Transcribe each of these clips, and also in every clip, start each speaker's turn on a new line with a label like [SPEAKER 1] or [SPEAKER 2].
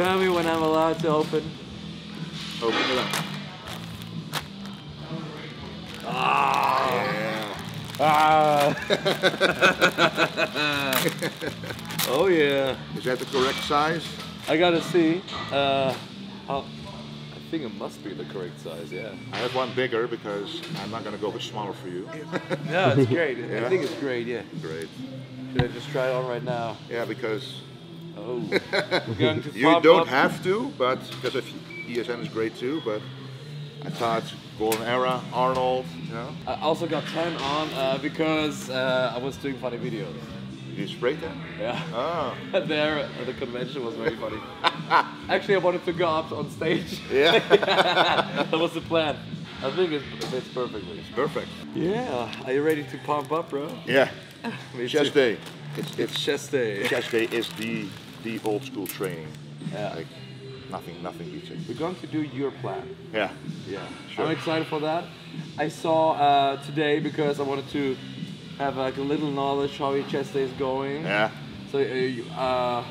[SPEAKER 1] Tell me when I'm allowed to open.
[SPEAKER 2] Open it up.
[SPEAKER 1] Ah.
[SPEAKER 2] Yeah.
[SPEAKER 1] Ah. oh yeah.
[SPEAKER 2] Is that the correct size?
[SPEAKER 1] I gotta see. Uh, how, I think it must be the correct size. Yeah.
[SPEAKER 2] I have one bigger because I'm not gonna go with smaller for you.
[SPEAKER 1] no, it's great. I think it's great. Yeah.
[SPEAKER 2] Great.
[SPEAKER 1] Should I just try it on right now?
[SPEAKER 2] Yeah, because
[SPEAKER 1] Oh. Going to
[SPEAKER 2] you don't
[SPEAKER 1] up-
[SPEAKER 2] have to, but because of ESN is great too. But I thought Golden Era, Arnold, you know,
[SPEAKER 1] I also got turned on uh, because uh, I was doing funny videos.
[SPEAKER 2] you sprayed that.
[SPEAKER 1] Yeah.
[SPEAKER 2] Oh,
[SPEAKER 1] there at the convention was very funny. Actually, I wanted to go up on stage.
[SPEAKER 2] Yeah.
[SPEAKER 1] that was the plan. I think it fits perfectly.
[SPEAKER 2] It's perfect.
[SPEAKER 1] Yeah. Are you ready to pump up, bro?
[SPEAKER 2] Yeah,
[SPEAKER 1] Me
[SPEAKER 2] chest
[SPEAKER 1] too.
[SPEAKER 2] day. It's,
[SPEAKER 1] It's
[SPEAKER 2] it's
[SPEAKER 1] chest day.
[SPEAKER 2] chest day is the the old school training.
[SPEAKER 1] Yeah.
[SPEAKER 2] Like nothing, nothing beats it.
[SPEAKER 1] We're going to do your plan.
[SPEAKER 2] Yeah.
[SPEAKER 1] Yeah.
[SPEAKER 2] Sure.
[SPEAKER 1] I'm excited for that. I saw uh, today because I wanted to have like a little knowledge how your chest day is going.
[SPEAKER 2] Yeah.
[SPEAKER 1] So uh, you, uh,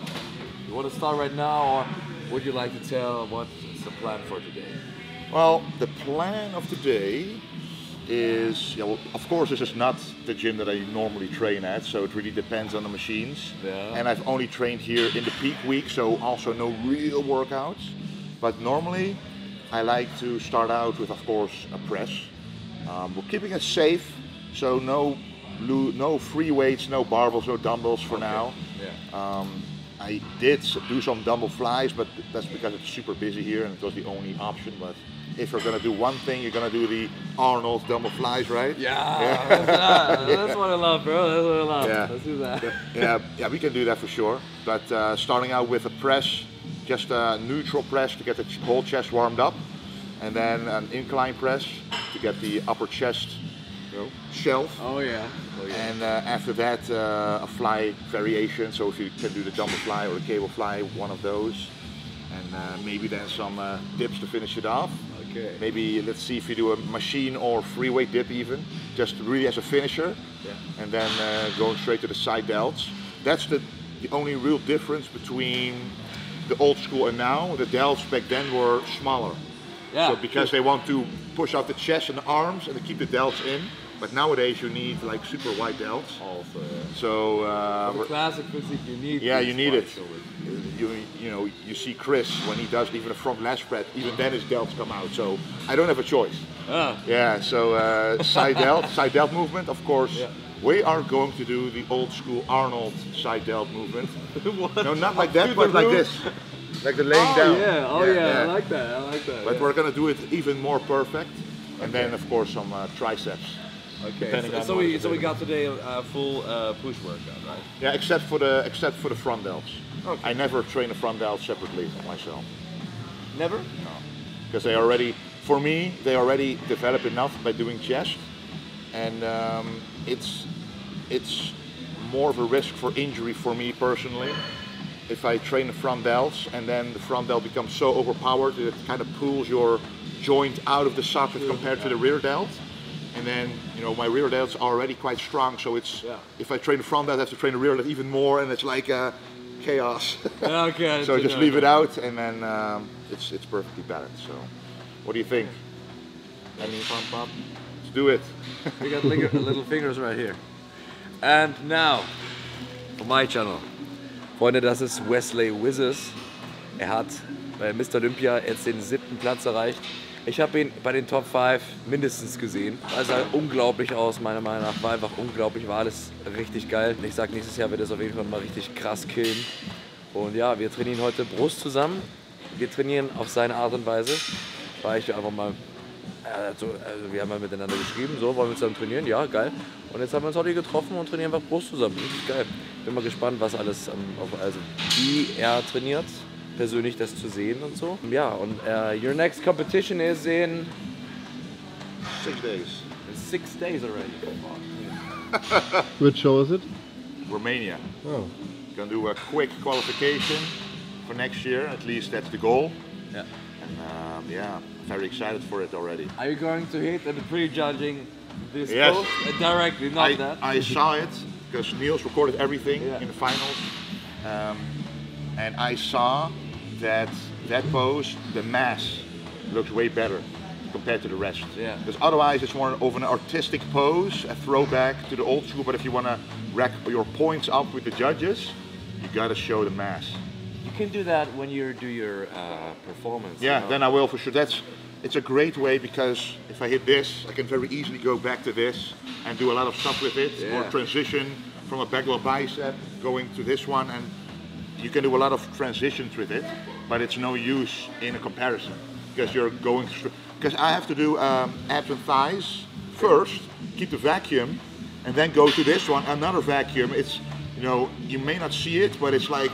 [SPEAKER 1] you want to start right now, or would you like to tell what's the plan for today?
[SPEAKER 2] Well, the plan of today is, yeah, well, of course, this is not the gym that I normally train at, so it really depends on the machines.
[SPEAKER 1] Yeah.
[SPEAKER 2] And I've only trained here in the peak week, so also no real workouts. But normally, I like to start out with, of course, a press. Um, we're keeping it safe, so no, no free weights, no barbells, no dumbbells for now.
[SPEAKER 1] Yeah.
[SPEAKER 2] Um, I did do some dumbbell flies, but that's because it's super busy here and it was the only option. But if you're gonna do one thing, you're gonna do the Arnold dumbbell flies, right?
[SPEAKER 1] Yeah, That's, that. that's what I love, bro. That's what I love.
[SPEAKER 2] Yeah.
[SPEAKER 1] Let's do that.
[SPEAKER 2] yeah, yeah, we can do that for sure. But uh, starting out with a press, just a neutral press to get the whole chest warmed up, and then an incline press to get the upper chest, you know, shelf.
[SPEAKER 1] Oh yeah. Oh yeah.
[SPEAKER 2] And uh, after that, uh, a fly variation. So if you can do the dumbbell fly or the cable fly, one of those. And uh, maybe then some uh, dips to finish it off.
[SPEAKER 1] Okay.
[SPEAKER 2] Maybe let's see if you do a machine or free weight dip even, just really as a finisher.
[SPEAKER 1] Yeah.
[SPEAKER 2] And then uh, going straight to the side delts. That's the, the only real difference between the old school and now. The delts back then were smaller.
[SPEAKER 1] Yeah.
[SPEAKER 2] So because they want to push out the chest and the arms and to keep the delts in. But nowadays you need like super wide delts.
[SPEAKER 1] Also, yeah.
[SPEAKER 2] So uh,
[SPEAKER 1] For classic physique, you need.
[SPEAKER 2] yeah, you need it. You you know you see Chris when he does even a front lat spread, even then his delts come out. So I don't have a choice.
[SPEAKER 1] Ah.
[SPEAKER 2] Yeah. So uh, side delt, side delt movement, of course.
[SPEAKER 1] Yeah.
[SPEAKER 2] We are going to do the old school Arnold side delt movement.
[SPEAKER 1] What?
[SPEAKER 2] No, not like that, but like this, like the laying
[SPEAKER 1] oh,
[SPEAKER 2] down.
[SPEAKER 1] yeah. Oh yeah. I like that. I like that.
[SPEAKER 2] But
[SPEAKER 1] yeah.
[SPEAKER 2] we're gonna do it even more perfect, and then of course some uh, triceps.
[SPEAKER 1] Okay. So, so we so we got today a full uh, push workout, right?
[SPEAKER 2] Yeah, except for the except for the front delts.
[SPEAKER 1] Okay.
[SPEAKER 2] I never train the front delts separately myself.
[SPEAKER 1] Never.
[SPEAKER 2] No, because they already, for me, they already develop enough by doing chest, and um, it's it's more of a risk for injury for me personally. If I train the front delts and then the front delt becomes so overpowered that it kind of pulls your joint out of the socket compared to the rear delt. And then, you know, my rear delt's are already quite strong, so it's
[SPEAKER 1] Yeah.
[SPEAKER 2] if I train the front delt, I have to train the rear delt even more, and it's like uh, chaos.
[SPEAKER 1] Okay.
[SPEAKER 2] so
[SPEAKER 1] I
[SPEAKER 2] just
[SPEAKER 1] know,
[SPEAKER 2] leave it out, and then um, it's it's perfectly balanced. So, what do you think? Any
[SPEAKER 1] Pump up.
[SPEAKER 2] Let's do it.
[SPEAKER 1] We got little, fingers right here. And now, for my channel. Freunde, das ist Wesley Vissers. Er hat bei Mr. Olympia jetzt den siebten Platz erreicht. Ich habe ihn bei den Top 5 mindestens gesehen. Er sah unglaublich aus, meiner Meinung nach. War einfach unglaublich, war alles richtig geil. Ich sag, nächstes Jahr wird es auf jeden Fall mal richtig krass killen. Und ja, wir trainieren heute Brust zusammen. Wir trainieren auf seine Art und Weise. Weil ich einfach mal also, also wir haben ja miteinander geschrieben, so wollen wir zusammen trainieren, ja, geil. Und jetzt haben wir uns heute getroffen und trainieren einfach Brust zusammen. Richtig geil. Bin mal gespannt, was alles, ähm, also wie er trainiert, persönlich das zu sehen und so. Ja, und äh, your next competition is in,
[SPEAKER 2] Six days.
[SPEAKER 1] in six days already.
[SPEAKER 3] Which show is it?
[SPEAKER 2] Romania.
[SPEAKER 3] Oh.
[SPEAKER 2] Gonna do a quick qualification for next year. At least that's the goal.
[SPEAKER 1] Yeah.
[SPEAKER 2] And um, yeah, very excited for it already.
[SPEAKER 1] Are you going to hit and pre-judging this
[SPEAKER 2] Yes.
[SPEAKER 1] post? Uh, directly, not
[SPEAKER 2] I,
[SPEAKER 1] that.
[SPEAKER 2] I saw it because Niels recorded everything
[SPEAKER 1] Yeah.
[SPEAKER 2] in the finals, um, and I saw that that pose, the mass, looks way better compared to the rest.
[SPEAKER 4] Yeah.
[SPEAKER 2] Because otherwise it's more of an artistic pose, a throwback to the old school. But if you want to rack your points up with the judges, you got to show the mass.
[SPEAKER 4] You can do that when you do your uh, performance.
[SPEAKER 2] Yeah,
[SPEAKER 4] you know?
[SPEAKER 2] then I will for sure. That's it's a great way because if I hit this, I can very easily go back to this and do a lot of stuff with it, or transition from a back low bicep going to this one, and you can do a lot of transitions with it. But it's no use in a comparison because you're going through. Because I have to do um, abs and thighs first, keep the vacuum, and then go to this one, another vacuum. It's you know you may not see it, but it's like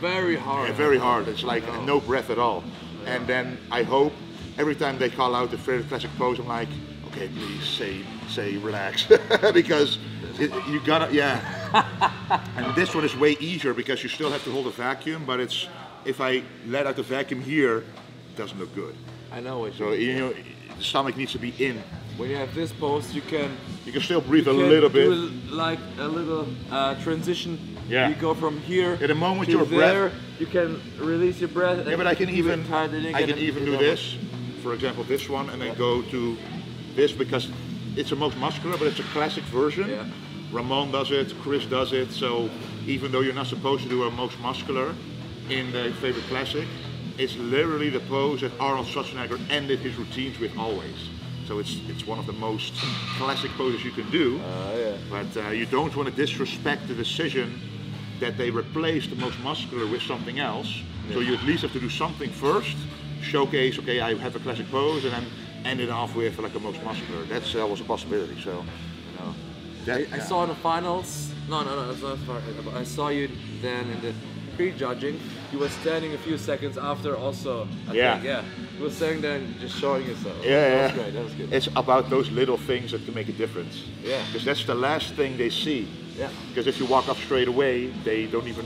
[SPEAKER 4] very hard.
[SPEAKER 2] yeah, very hard. It's like no breath at all. And then I hope every time they call out the favorite classic pose, I'm like, okay, please say say relax because it, you gotta yeah. and this one is way easier because you still have to hold a vacuum, but it's if I let out the vacuum here, it doesn't look good.
[SPEAKER 4] I know it.
[SPEAKER 2] So you know the stomach needs to be in.
[SPEAKER 4] When you have this pose, you can
[SPEAKER 2] You can still breathe a little bit.
[SPEAKER 4] a- like a little uh, transition.
[SPEAKER 2] Yeah.
[SPEAKER 4] You go from here
[SPEAKER 2] At the moment
[SPEAKER 4] to
[SPEAKER 2] your breath-
[SPEAKER 4] there. You can release your breath.
[SPEAKER 2] Yeah, but I can even
[SPEAKER 4] it tight, and you
[SPEAKER 2] I can even do this. For example, this one, and then go to this because it's the most muscular, but it's a classic version.
[SPEAKER 4] Yeah.
[SPEAKER 2] Ramon does it, Chris does it. So even though you're not supposed to do a most muscular in the favorite classic, it's literally the pose that Arnold Schwarzenegger ended his routines with always. So it's it's one of the most classic poses you can do.
[SPEAKER 4] Oh yeah.
[SPEAKER 2] But uh, you don't want to disrespect the decision that they replaced the most muscular with something else. So you at least have to do something first, showcase, okay, I have a classic pose, and then end it off with like a most muscular. That's uh, was a possibility. So
[SPEAKER 4] No.
[SPEAKER 2] that,
[SPEAKER 4] I, I saw in the finals. No, no, no. It's not far, I saw you then in the pre-judging. You were standing a few seconds after, also. I
[SPEAKER 2] Yeah.
[SPEAKER 4] Think, yeah. You were standing there and just showing yourself.
[SPEAKER 2] Yeah,
[SPEAKER 4] That
[SPEAKER 2] yeah.
[SPEAKER 4] was great. That was good.
[SPEAKER 2] It's about those little things that can make a difference.
[SPEAKER 4] Yeah.
[SPEAKER 2] Because that's the last thing they see.
[SPEAKER 4] Yeah.
[SPEAKER 2] Because if you walk up straight away, they don't even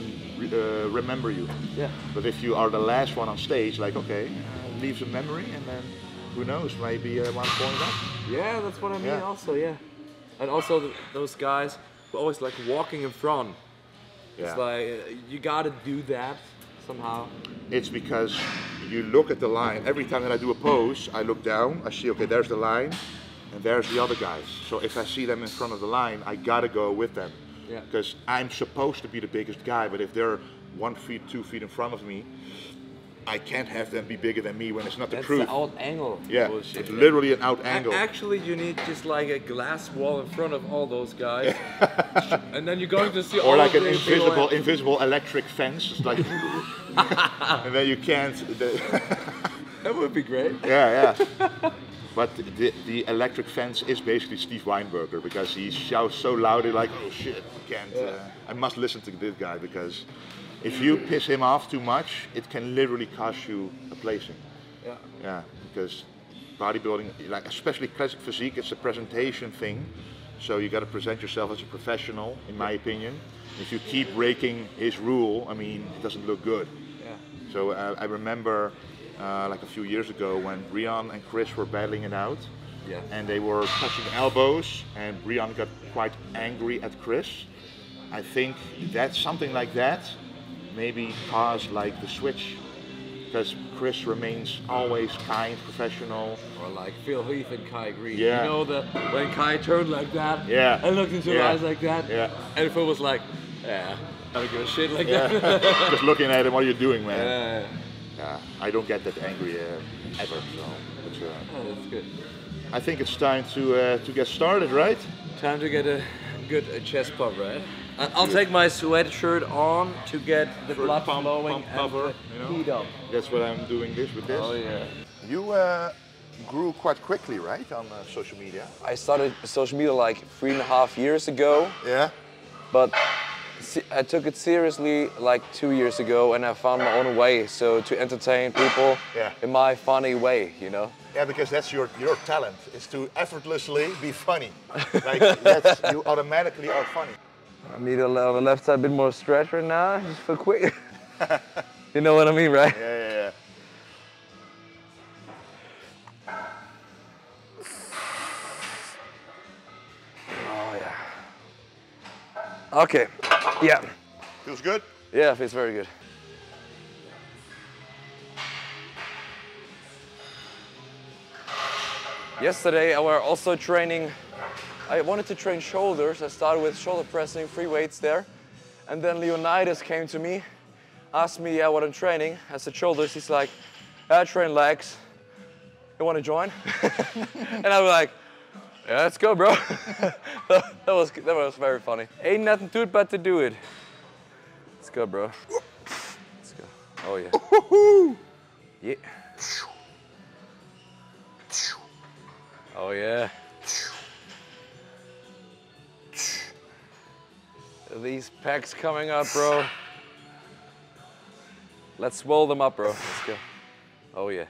[SPEAKER 2] uh, remember you.
[SPEAKER 4] Yeah.
[SPEAKER 2] But if you are the last one on stage, like okay, uh, leaves a memory, and then who knows, maybe uh, one point up.
[SPEAKER 4] Yeah, that's what I mean.
[SPEAKER 2] Yeah.
[SPEAKER 4] Also, yeah. And also th those guys who always like walking in front.
[SPEAKER 2] Yeah.
[SPEAKER 4] It's like you gotta do that somehow.
[SPEAKER 2] It's because you look at the line. Every time that I do a pose, I look down, I see, okay, there's the line, and there's the other guys. So if I see them in front of the line, I gotta go with them.
[SPEAKER 4] Yeah.
[SPEAKER 2] Because I'm supposed to be the biggest guy, but if they're one feet, two feet in front of me, I can't have them be bigger than me when it's not the
[SPEAKER 4] That's
[SPEAKER 2] truth.
[SPEAKER 4] the out angle.
[SPEAKER 2] yeah,
[SPEAKER 4] bullshit.
[SPEAKER 2] it's literally an out
[SPEAKER 4] A-
[SPEAKER 2] angle.
[SPEAKER 4] Actually, you need just like a glass wall in front of all those guys, and then you're going to see all
[SPEAKER 2] or like
[SPEAKER 4] of
[SPEAKER 2] an
[SPEAKER 4] the
[SPEAKER 2] invisible,
[SPEAKER 4] people-
[SPEAKER 2] invisible electric fence. It's like, and then you can't.
[SPEAKER 4] That would be great.
[SPEAKER 2] Yeah, yeah. but the, the electric fence is basically Steve Weinberger because he shouts so loudly, like, "Oh shit, I can't! Uh, I must listen to this guy because if you piss him off too much, it can literally cost you a placing.
[SPEAKER 4] Yeah.
[SPEAKER 2] Yeah, because bodybuilding, like especially classic physique, it's a presentation thing. So you got to present yourself as a professional, in my opinion. If you keep breaking his rule, I mean, it doesn't look good.
[SPEAKER 4] Yeah.
[SPEAKER 2] So uh, I remember uh, like a few years ago when Breon and Chris were battling it out.
[SPEAKER 4] Yeah.
[SPEAKER 2] And they were touching elbows, and Breon got quite angry at Chris. I think that something like that maybe caused like the switch, because Chris remains always kind, professional.
[SPEAKER 4] Or like Phil Heath and Kai Greene.
[SPEAKER 2] Yeah.
[SPEAKER 4] You know that when Kai turned like that.
[SPEAKER 2] Yeah.
[SPEAKER 4] And looked into
[SPEAKER 2] Yeah.
[SPEAKER 4] her eyes like that.
[SPEAKER 2] Yeah.
[SPEAKER 4] And Phil was like, yeah, I don't give a shit like
[SPEAKER 2] Yeah.
[SPEAKER 4] that.
[SPEAKER 2] Just looking at him, what are you doing, man?
[SPEAKER 4] yeah.
[SPEAKER 2] Yeah, I don't get that angry uh, ever. So it's, uh,
[SPEAKER 4] Oh, that's good.
[SPEAKER 2] I think it's time to uh, to get started, right?
[SPEAKER 4] Time to get a good uh, chest pump, right? I- I'll take my sweatshirt on to get the
[SPEAKER 2] For
[SPEAKER 4] blood
[SPEAKER 2] pump-
[SPEAKER 4] flowing
[SPEAKER 2] pump
[SPEAKER 4] and
[SPEAKER 2] cover,
[SPEAKER 4] the
[SPEAKER 2] you know?
[SPEAKER 4] heat up.
[SPEAKER 2] That's what I'm doing this with this.
[SPEAKER 4] Oh yeah.
[SPEAKER 2] You uh, grew quite quickly, right, on uh, social media?
[SPEAKER 1] I started social media like three and a half years ago,
[SPEAKER 2] Yeah.
[SPEAKER 1] but I took it seriously like two years ago and I found my own way. So to entertain people
[SPEAKER 2] Yeah.
[SPEAKER 1] in my funny way, you know?
[SPEAKER 2] Yeah, because that's your your talent is to effortlessly be funny. Like that's you automatically are funny.
[SPEAKER 1] I need a, the left side a bit more stretch right now, just for quick. you know what I mean, right?
[SPEAKER 2] Yeah, yeah,
[SPEAKER 1] oh, yeah. Okay, yeah.
[SPEAKER 2] Feels good?
[SPEAKER 1] Yeah, feels very good. Yesterday I were also training I wanted to train shoulders. I started with shoulder pressing, free weights there, and then Leonidas came to me, asked me yeah, what I'm training. I said shoulders. He's like, I train legs. You want to join? and I was like, yeah, let's go, bro. that was that was very funny. Ain't nothing to it but to do it. Let's go, bro. Let's go. Oh yeah. Yeah. Oh yeah. These packs coming up, bro. Let's swell them up, bro. Let's go. Oh yeah.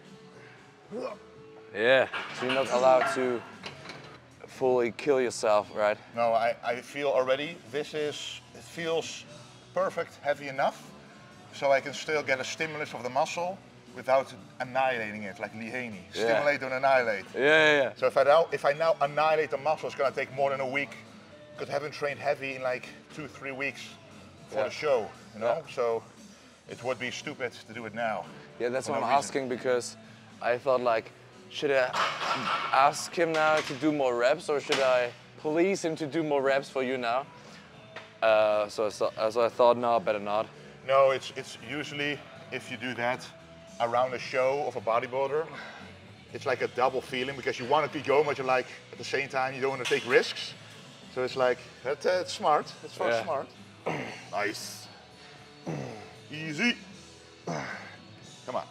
[SPEAKER 1] Yeah. So you're not allowed to fully kill yourself, right?
[SPEAKER 2] No, I, I feel already this is, it feels perfect, heavy enough, so I can still get a stimulus of the muscle without annihilating it, like Lee Haney.
[SPEAKER 1] Yeah.
[SPEAKER 2] Stimulate, don't annihilate.
[SPEAKER 1] Yeah, yeah, yeah.
[SPEAKER 2] So if I now, if I now annihilate the muscle, it's gonna take more than a week, because I haven't trained heavy in like two, three weeks for
[SPEAKER 1] Yeah.
[SPEAKER 2] the show, you know?
[SPEAKER 1] Yeah.
[SPEAKER 2] So it would be stupid to do it now.
[SPEAKER 1] Yeah, that's what
[SPEAKER 2] no
[SPEAKER 1] I'm
[SPEAKER 2] reason.
[SPEAKER 1] asking because I thought like, should I ask him now to do more reps or should I please him to do more reps for you now? Uh, so, I thought- so I thought, no, better not.
[SPEAKER 2] No, it's it's usually if you do that around a show of a bodybuilder, it's like a double feeling because you want to be going, but you're like at the same time you don't want to take risks. So it's like that, uh, it's smart. It's so
[SPEAKER 1] Yeah.
[SPEAKER 2] smart. nice. Easy. Come on.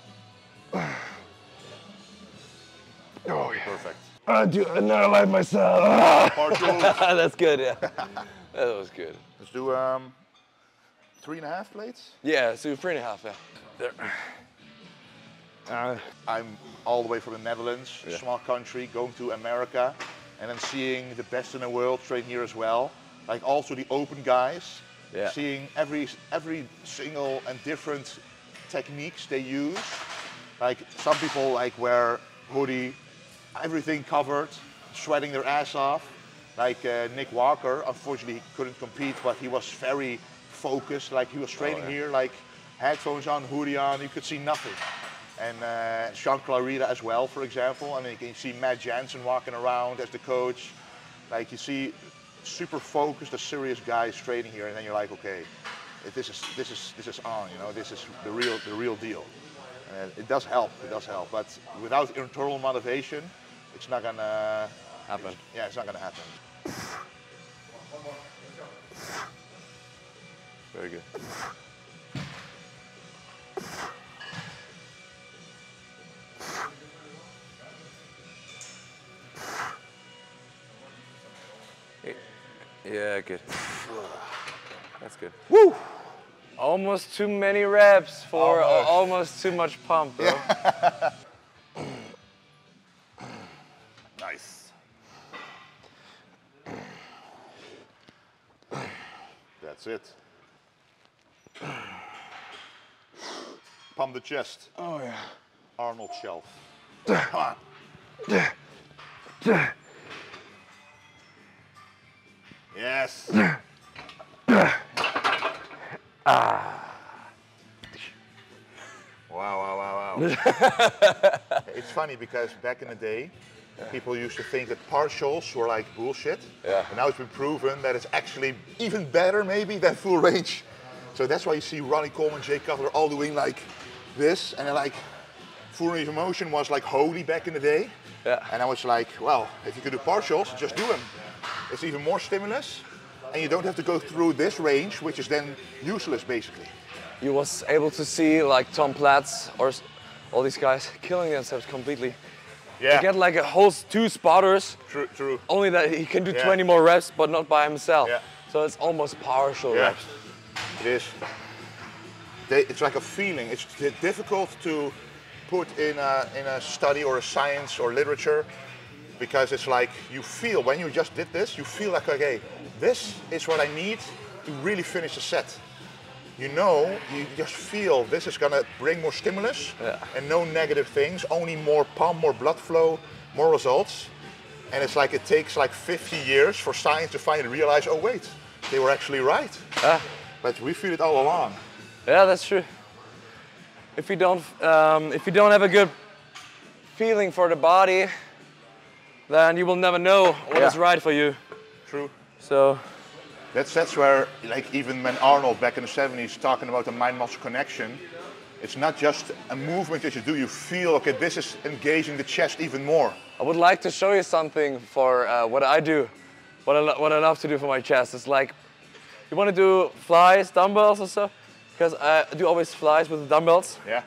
[SPEAKER 2] Oh, yeah. Perfect.
[SPEAKER 1] I do annihilate myself. That's good, yeah. that was good.
[SPEAKER 2] Let's do um, three and a half plates.
[SPEAKER 1] Yeah, so three and a half, yeah. There. Uh,
[SPEAKER 2] I'm all the way from the Netherlands,
[SPEAKER 1] Yeah.
[SPEAKER 2] small country, going to America, and then seeing the best in the world train here as well. Like also the open guys,
[SPEAKER 1] Yeah.
[SPEAKER 2] seeing every every single and different techniques they use. Like some people like wear hoodie, everything covered, sweating their ass off. Like uh, Nick Walker, unfortunately he couldn't compete, but he was very focused. Like he was training
[SPEAKER 1] yeah.
[SPEAKER 2] here, like headphones on, hoodie on, you could see nothing and uh, Shaun Clarida as well, for example. I mean, you can see Matt Jansen walking around as the coach. Like you see, super focused, a serious guys training here, and then you're like, okay, if this is this is this is on. You know, this is the real the real deal. And it does help. It does help, but without internal motivation, it's not gonna
[SPEAKER 1] Happen.
[SPEAKER 2] Yeah, it's not gonna happen.
[SPEAKER 1] Very good. Yeah, good. That's good. Woo! Almost too many reps for
[SPEAKER 2] Almost.
[SPEAKER 1] almost, almost too much pump, bro.
[SPEAKER 2] Nice. That's it. Pump the chest.
[SPEAKER 1] Oh yeah.
[SPEAKER 2] Arnold shelf. Come on. Yes. Wow, wow, wow, wow. it's funny because back in the day, people used to think that partials were like bullshit.
[SPEAKER 1] Yeah.
[SPEAKER 2] But now it's been proven that it's actually even better, maybe, than full range. So that's why you see Ronnie Coleman, Jay Cutler all doing like this, and they're like, full range of motion was like holy back in the day.
[SPEAKER 1] Yeah.
[SPEAKER 2] And I was like, well, if you could do partials, just do them. It's even more stimulus, and you don't have to go through this range, which is then useless basically.
[SPEAKER 1] You was able to see like Tom Platz or all these guys killing themselves completely.
[SPEAKER 2] Yeah.
[SPEAKER 1] You get like a whole two spotters,
[SPEAKER 2] True, true.
[SPEAKER 1] only that he can do
[SPEAKER 2] Yeah.
[SPEAKER 1] 20 more reps, but not by himself.
[SPEAKER 2] Yeah.
[SPEAKER 1] So it's almost partial
[SPEAKER 2] Yeah,
[SPEAKER 1] reps.
[SPEAKER 2] it is. They, it's like a feeling. It's difficult to put in a, in a study or a science or literature because it's like you feel when you just did this, you feel like okay, this is what I need to really finish a set. You know, you just feel this is gonna bring more stimulus
[SPEAKER 1] Yeah.
[SPEAKER 2] and no negative things, only more pump, more blood flow, more results. And it's like it takes like 50 years for science to finally realize, oh wait, they were actually right.
[SPEAKER 1] Yeah.
[SPEAKER 2] But we feel it all along.
[SPEAKER 1] Yeah, that's true. If you don't, um, if you don't have a good feeling for the body, then you will never know what is
[SPEAKER 2] Yeah.
[SPEAKER 1] right for you.
[SPEAKER 2] True.
[SPEAKER 1] So
[SPEAKER 2] That's that's where like even when Arnold back in the 70s talking about the mind-muscle connection, it's not just a movement that you do. You feel okay, this is engaging the chest even more.
[SPEAKER 1] I would like to show you something for uh, what I do, what I, what I love to do for my chest. It's like, you want to do flies, dumbbells or so? Because I do always flies with the dumbbells,
[SPEAKER 2] Yeah.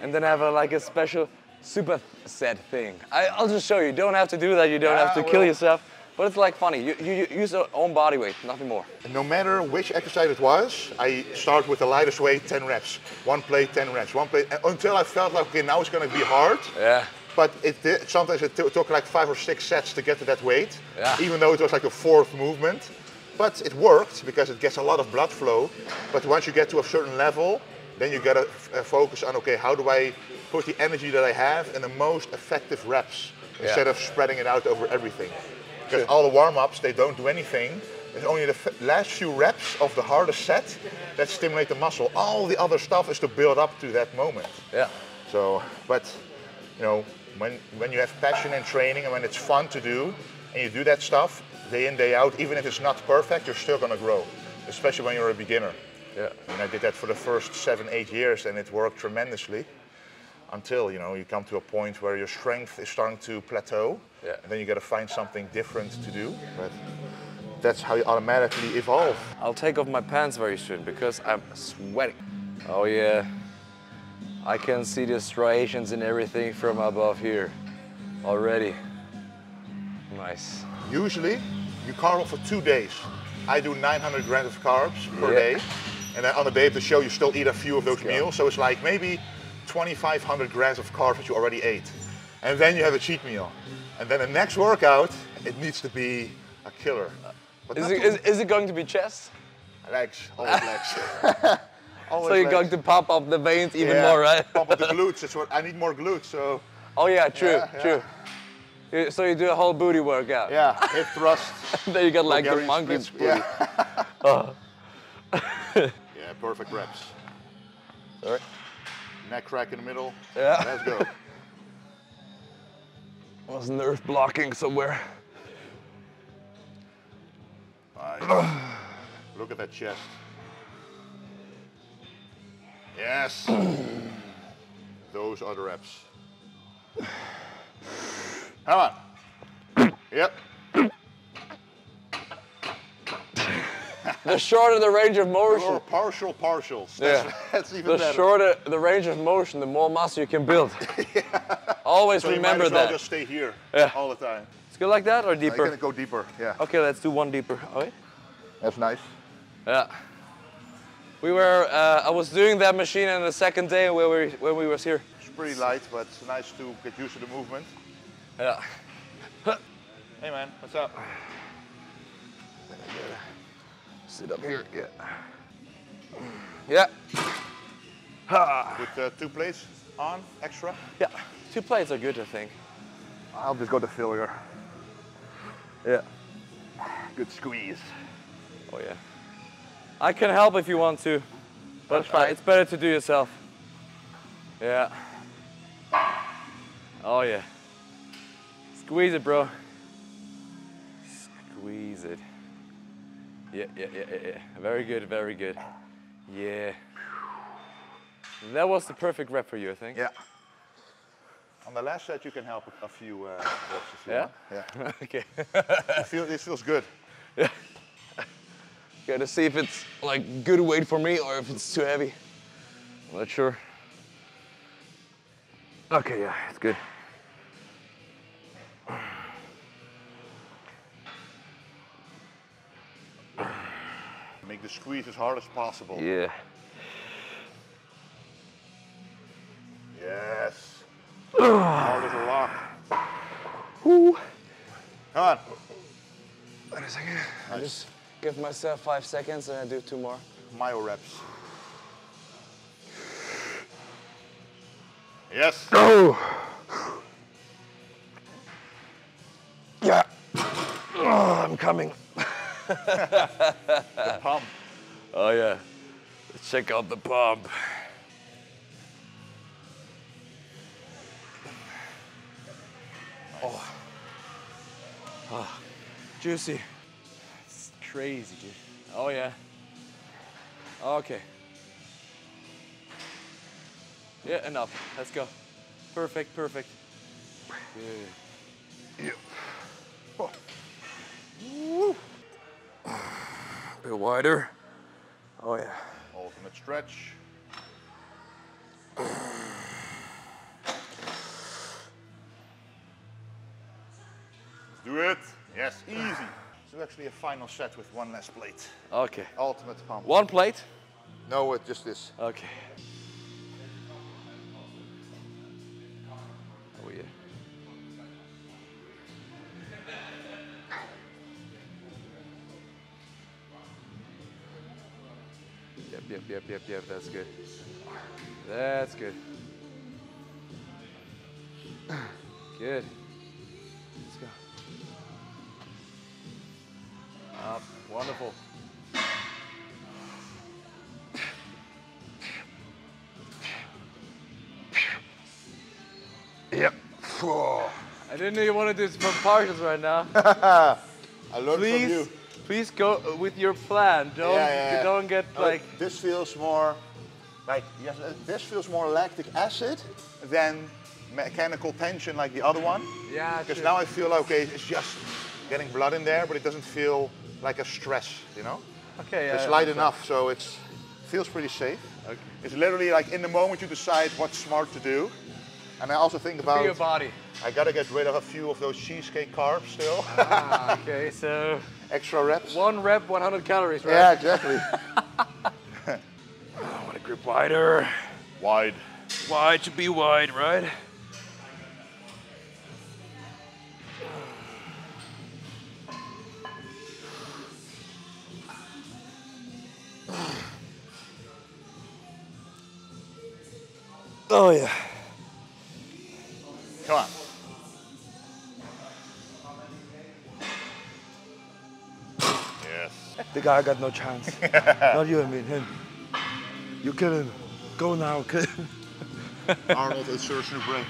[SPEAKER 1] and then I have a, like a special super set thing. I, I'll just show you. You don't have to do that. You don't
[SPEAKER 2] Yeah,
[SPEAKER 1] have to kill yourself. But it's like funny. You, you, you use your own body weight, nothing more.
[SPEAKER 2] No matter which exercise it was, I start with the lightest weight, 10 reps. One plate, 10 reps. One plate, uh, until I felt like, okay, now it's going to be hard.
[SPEAKER 1] Yeah.
[SPEAKER 2] But it did, sometimes it took like five or six sets to get to that weight,
[SPEAKER 1] Yeah.
[SPEAKER 2] even though it was like the fourth movement. But it worked because it gets a lot of blood flow. But once you get to a certain level, then you gotta uh, focus on okay, how do I put the energy that I have in the most effective reps instead of spreading it out over everything. Because all the warm-ups, they don't do anything. It's only the f- last few reps of the hardest set that stimulate the muscle. All the other stuff is to build up to that moment.
[SPEAKER 1] Yeah.
[SPEAKER 2] So, but you know, when when you have passion in training and when it's fun to do, and you do that stuff day in day out, even if it's not perfect, you're still gonna grow. Especially when you're a beginner.
[SPEAKER 1] Yeah.
[SPEAKER 2] And I did that for the first seven, eight years, and it worked tremendously. Until you know you come to a point where your strength is starting to plateau,
[SPEAKER 1] Yeah.
[SPEAKER 2] and then you got to find something different to do. But that's how you automatically evolve.
[SPEAKER 1] I'll take off my pants very soon because I'm sweating. Oh yeah. I can see the striations and everything from above here already. Nice.
[SPEAKER 2] Usually, you carb up for two days. I do 900 grams of carbs per
[SPEAKER 1] Yeah.
[SPEAKER 2] day, and then on the day of the show, you still eat a few of those
[SPEAKER 1] go.
[SPEAKER 2] meals. So it's like maybe 2,500 grams of carbs that you already ate, and then you have a cheat meal, and then the next workout, it needs to be a killer.
[SPEAKER 1] Is it, is, is it going to be chest?
[SPEAKER 2] legs, always legs. always
[SPEAKER 1] So you're
[SPEAKER 2] legs.
[SPEAKER 1] going to pump up the veins even
[SPEAKER 2] Yeah,
[SPEAKER 1] more, right?
[SPEAKER 2] Pump up the glutes. That's what I need more glutes. So
[SPEAKER 1] Oh yeah, true,
[SPEAKER 2] yeah.
[SPEAKER 1] true. So you do a whole booty workout.
[SPEAKER 2] yeah, hip thrust.
[SPEAKER 1] then you got like the
[SPEAKER 2] Bulgarian
[SPEAKER 1] monkey booty.
[SPEAKER 2] Yeah. Uh. yeah, perfect reps.
[SPEAKER 1] All right.
[SPEAKER 2] Neck crack in the middle.
[SPEAKER 1] Yeah.
[SPEAKER 2] Let's go.
[SPEAKER 1] Was nerve blocking somewhere.
[SPEAKER 2] Nice. Look at that chest. Yes. Those are the reps. Come on. Yep.
[SPEAKER 1] The shorter the range of motion.
[SPEAKER 2] Or partial partials. That's,
[SPEAKER 1] Yeah.
[SPEAKER 2] that's even
[SPEAKER 1] the
[SPEAKER 2] better.
[SPEAKER 1] shorter the range of motion, the more muscle you can build. Always
[SPEAKER 2] so you
[SPEAKER 1] remember
[SPEAKER 2] might as well
[SPEAKER 1] that.
[SPEAKER 2] just stay here
[SPEAKER 1] Yeah.
[SPEAKER 2] all the time.
[SPEAKER 1] It's good like that or
[SPEAKER 2] I'm gonna
[SPEAKER 1] deeper?
[SPEAKER 2] go deeper. Yeah.
[SPEAKER 1] Okay, let's do one deeper. Okay.
[SPEAKER 2] That's nice.
[SPEAKER 1] Yeah. We were. Uh, I was doing that machine on the second day where we when we was here.
[SPEAKER 2] It's pretty light, but it's nice to get used to the movement.
[SPEAKER 1] Yeah.
[SPEAKER 2] Hey man, what's up?
[SPEAKER 1] Sit up here. Yeah. Yeah. Ha.
[SPEAKER 2] With uh, two plates on extra.
[SPEAKER 1] Yeah. Two plates are good, I think.
[SPEAKER 2] I'll just go to failure.
[SPEAKER 1] Yeah.
[SPEAKER 2] Good squeeze.
[SPEAKER 1] Oh yeah. I can help if you want to, but
[SPEAKER 2] That's fine.
[SPEAKER 1] uh, it's better to do yourself. Yeah. Oh yeah. Squeeze it, bro. Squeeze it. Yeah, yeah, yeah, yeah, yeah. Very good, very good. Yeah. That was the perfect rep for you, I think.
[SPEAKER 2] Yeah. On the last set, you can help a few uh, reps if you
[SPEAKER 1] Yeah?
[SPEAKER 2] want. Yeah.
[SPEAKER 1] okay.
[SPEAKER 2] You feel, this feels good. Yeah.
[SPEAKER 1] Gotta see if it's like good weight for me or if it's too heavy. I'm not sure. Okay, yeah, it's good.
[SPEAKER 2] Make the squeeze as hard as possible.
[SPEAKER 1] Yeah.
[SPEAKER 2] Yes. hard as a rock.
[SPEAKER 1] Woo.
[SPEAKER 2] Come on.
[SPEAKER 1] Wait a second. I just give myself five seconds and I do two more.
[SPEAKER 2] Myo reps. Yes.
[SPEAKER 1] Oh. Oh, I'm coming.
[SPEAKER 2] The pump.
[SPEAKER 1] Oh yeah. Let's check out the pump. Oh. Ah, juicy. It's crazy, dude. Oh yeah. Okay. Yeah, enough. Let's go. Perfect, perfect. Good.
[SPEAKER 2] Oh.
[SPEAKER 1] A bit wider. Oh yeah.
[SPEAKER 2] Ultimate stretch. Let's do it. Yes, easy. So actually a final set with one less plate.
[SPEAKER 1] Okay.
[SPEAKER 2] Ultimate pump.
[SPEAKER 1] One plate?
[SPEAKER 2] No, it's just this.
[SPEAKER 1] Okay. Yep, yep, yep, that's good. That's good. Good. Let's go. Up, wonderful.
[SPEAKER 2] Yep.
[SPEAKER 1] I didn't know you wanted to do some partials right now.
[SPEAKER 2] I learned from you.
[SPEAKER 1] Please, go with your plan. Don't
[SPEAKER 2] Yeah, yeah, yeah.
[SPEAKER 1] don't get
[SPEAKER 2] No,
[SPEAKER 1] like
[SPEAKER 2] this feels more like yes, uh, this feels more lactic acid than mechanical tension like the other one.
[SPEAKER 1] yeah.
[SPEAKER 2] Because
[SPEAKER 1] true.
[SPEAKER 2] now I feel okay, it's just getting blood in there, but it doesn't feel like a stress, you know?
[SPEAKER 1] okay, yeah,
[SPEAKER 2] it's light enough, so it's feels pretty safe.
[SPEAKER 1] Okay.
[SPEAKER 2] It's literally like in the moment you decide what's smart to do. And I also think
[SPEAKER 1] For
[SPEAKER 2] about
[SPEAKER 1] your body.
[SPEAKER 2] I gotta get rid of a few of those cheesecake carbs still.
[SPEAKER 1] Ah, okay, so
[SPEAKER 2] Extra reps.
[SPEAKER 1] one rep, 100 calories, right?
[SPEAKER 2] Yeah, exactly.
[SPEAKER 1] I want to grip wider.
[SPEAKER 2] Wide.
[SPEAKER 1] Wide to be wide, right? Oh yeah.
[SPEAKER 2] Come on. Yes.
[SPEAKER 1] The guy got no chance. Not you, I mean him. You kill him. Go now, kill him.
[SPEAKER 2] Arnold assertion of brain.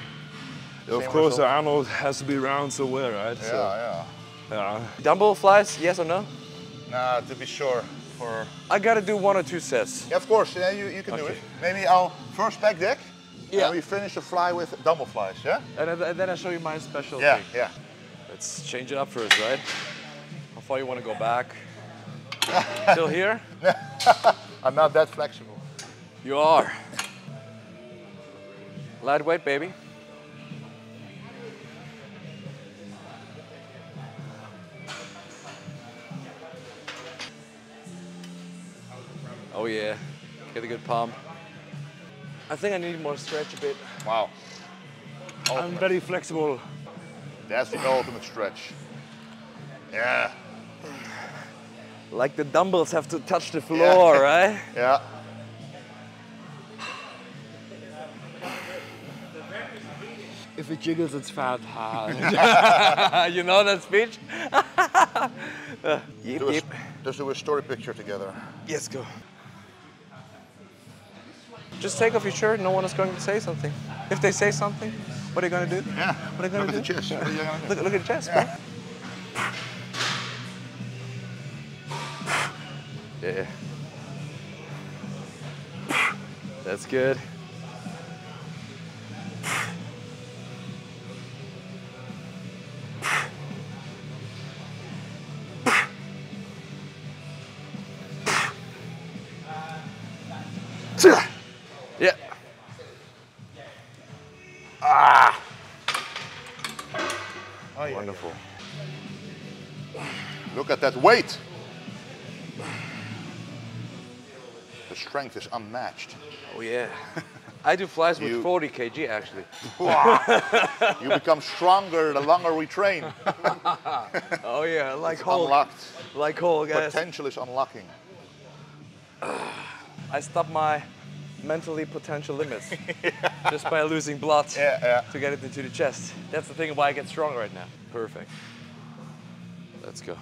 [SPEAKER 1] Of
[SPEAKER 2] Same
[SPEAKER 1] course,
[SPEAKER 2] result.
[SPEAKER 1] Arnold has to be around somewhere, right?
[SPEAKER 2] Yeah, yeah.
[SPEAKER 1] yeah. Dumbbell flies, yes or no?
[SPEAKER 2] Nah, to be sure. For
[SPEAKER 1] I gotta do one or two sets.
[SPEAKER 2] yeah, of course. Yeah, you, you can do it. Maybe I'll first pec deck.
[SPEAKER 1] Yeah.
[SPEAKER 2] And we finish the fly with dumbbell flies. Yeah.
[SPEAKER 1] And then- and then I show you my special
[SPEAKER 2] Yeah,
[SPEAKER 1] thing.
[SPEAKER 2] yeah.
[SPEAKER 1] Let's change it up first, right? How far you want to go back? Still here?
[SPEAKER 2] I'm not that flexible.
[SPEAKER 1] You are. Lightweight, baby. Oh yeah, get a good pump. I think I need more stretch a bit.
[SPEAKER 2] Wow.
[SPEAKER 1] I'm very flexible.
[SPEAKER 2] That's the ultimate stretch. Yeah.
[SPEAKER 1] Like the dumbbells have to touch the floor, right?
[SPEAKER 2] Yeah.
[SPEAKER 1] If it jiggles, it's fat. you know that speech? Uh, yep,
[SPEAKER 2] Do a,
[SPEAKER 1] yep.
[SPEAKER 2] let's do a story picture together.
[SPEAKER 1] Yes, go. Just take off your shirt. No one is going to say something. If they say something, what are you going to do?
[SPEAKER 2] Yeah.
[SPEAKER 1] What are you going to do?
[SPEAKER 2] the chest. What are you gonna do?
[SPEAKER 1] Look, look at the chest, bro. Yeah. That's good.
[SPEAKER 2] That weight. The strength is unmatched.
[SPEAKER 1] Oh yeah. I do flies with
[SPEAKER 2] You-
[SPEAKER 1] 40 kg actually.
[SPEAKER 2] you become stronger the longer we train.
[SPEAKER 1] Oh yeah, like Hulk.
[SPEAKER 2] Unlocked.
[SPEAKER 1] Like Hulk, guys.
[SPEAKER 2] Potential is unlocking.
[SPEAKER 1] I stop my mentally potential limits just by losing blood
[SPEAKER 2] Yeah, yeah.
[SPEAKER 1] to get it into the chest. That's the thing why I get strong right now. Perfect. Let's go.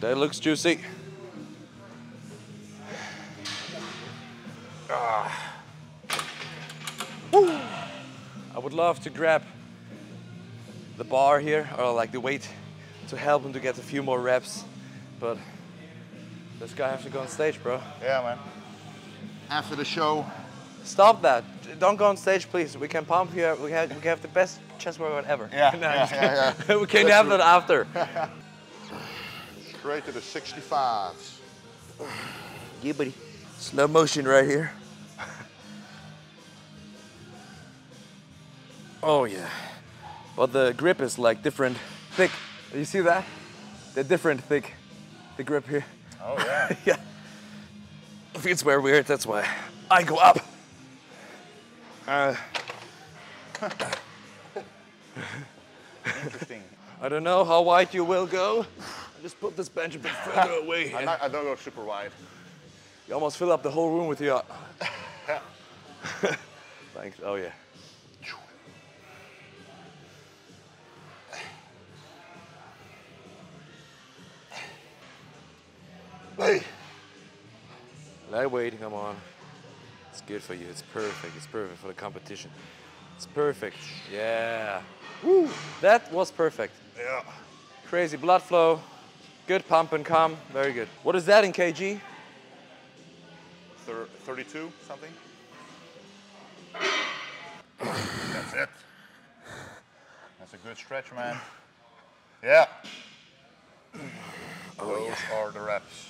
[SPEAKER 1] That looks juicy. Ah. I would love to grab the bar here, or like the weight, to help him to get a few more reps. But this guy has to go on stage, bro.
[SPEAKER 2] Yeah, man. After the show,
[SPEAKER 1] Stop that. Don't go on stage, please. We can pump here. We have, we can have the best chest workout ever.
[SPEAKER 2] Yeah,
[SPEAKER 1] No,
[SPEAKER 2] yeah,
[SPEAKER 1] just
[SPEAKER 2] yeah,
[SPEAKER 1] we can
[SPEAKER 2] That's
[SPEAKER 1] have
[SPEAKER 2] true.
[SPEAKER 1] that after.
[SPEAKER 2] straight to the 65s.
[SPEAKER 1] yeah, buddy. Slow motion right here. oh yeah. But the grip is like different thick. You see that? The different thick. The grip here.
[SPEAKER 2] Oh yeah.
[SPEAKER 1] yeah. If it's weird, weird, that's why I go up. Uh,
[SPEAKER 2] Interesting.
[SPEAKER 1] I don't know how wide you will go. Just put this bench a bit further away.
[SPEAKER 2] I, not, I don't go super wide.
[SPEAKER 1] You almost fill up the whole room with your. Thanks. Oh yeah.
[SPEAKER 2] Hey.
[SPEAKER 1] Lightweight, come on. It's good for you. It's perfect. It's perfect for the competition. It's perfect. Yeah. Woo. That was perfect.
[SPEAKER 2] Yeah.
[SPEAKER 1] Crazy blood flow. Good pump and come. Very good. What is that in kg?
[SPEAKER 2] Thir- 32 something. That's it. That's a good stretch, man. Yeah. Those are the reps.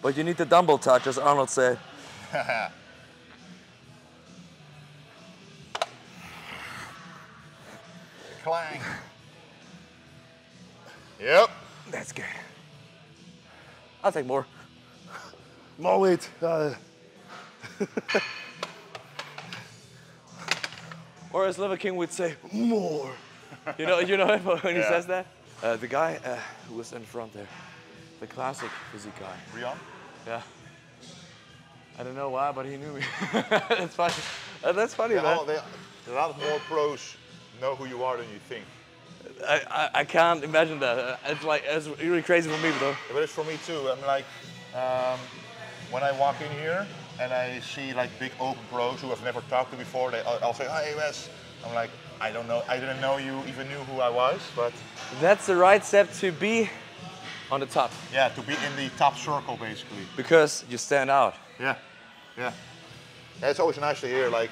[SPEAKER 1] But you need the dumbbell touch, as Arnold said.
[SPEAKER 2] Clang. Yep.
[SPEAKER 1] That's good. I'll take more. More weight. Uh. or as Liver King would say, more. You know, you know him when he says that? Uh, the guy uh, who was in front there, the classic physique guy.
[SPEAKER 2] Rion?
[SPEAKER 1] Yeah. I don't know why, but he knew me. that's funny. Uh, that's funny,
[SPEAKER 2] They
[SPEAKER 1] man.
[SPEAKER 2] all- they- a lot more pros know who you are than you think.
[SPEAKER 1] I, I, I can't imagine that. It's like it's really crazy for me, though.
[SPEAKER 2] But it's for me too. I'm like, um, when I walk in here and I see like big open pros who I've never talked to before, they, I'll, I'll say, hi Wes. I'm like, I don't know, I didn't know you even knew who I was, but
[SPEAKER 1] That's the right step to be on the top
[SPEAKER 2] yeah, to be in the top circle basically.
[SPEAKER 1] because you stand out.
[SPEAKER 2] Yeah, yeah. Yeah, it's always nice to hear like